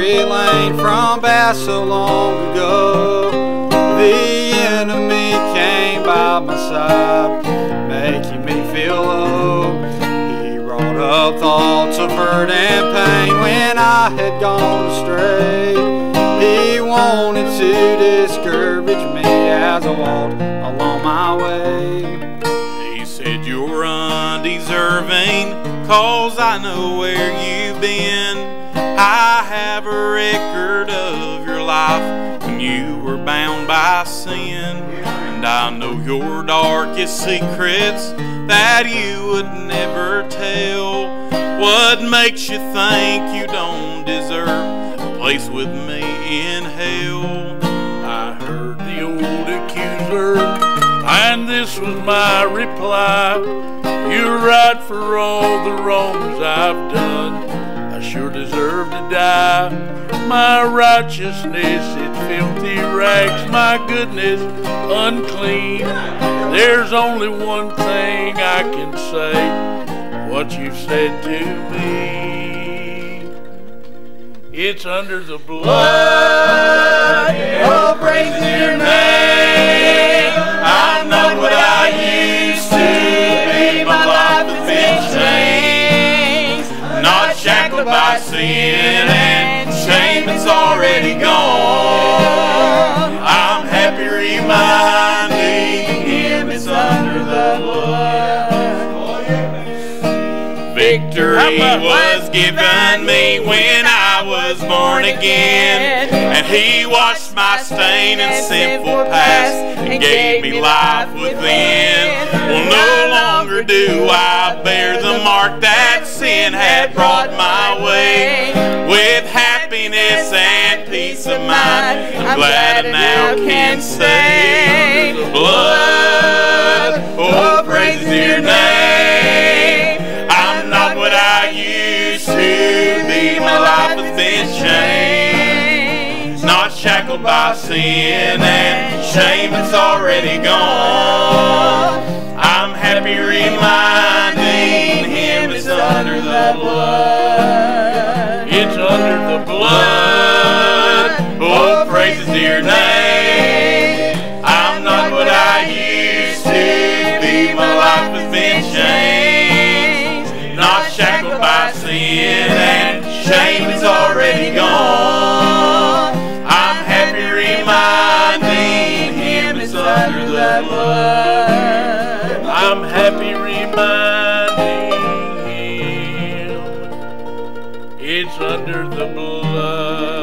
memory lane from back so long ago. The enemy came by my side, making me feel low. He brought up thoughts of hurt and pain when I had gone astray. He wanted to discourage me as I walked along my way. He said you're undeserving, cause I know where you've been. I have a record of your life when you were bound by sin. And I know your darkest secrets that you would never tell. What makes you think you don't deserve a place with me in hell? I heard the old accuser, and this was my reply. You're right for all the wrongs I've done. I sure deserve to die. My righteousness is filthy rags, my goodness unclean. There's only one thing I can say, what you've said to me. It's under the blood. of Oh, shackled by sin and shame that's already gone. Victory was given me when I was born again, and He washed my stain and sinful past and gave me life within. Well, no longer do I bear the mark that sin had brought my way. With happiness and peace of mind, I'm glad I now can say, been changed. Not shackled by sin and shame that's already gone. I'm happy reminding him it's under the blood. It's under the blood. Oh, praises to your name. I'm happy reminding him it's under the blood.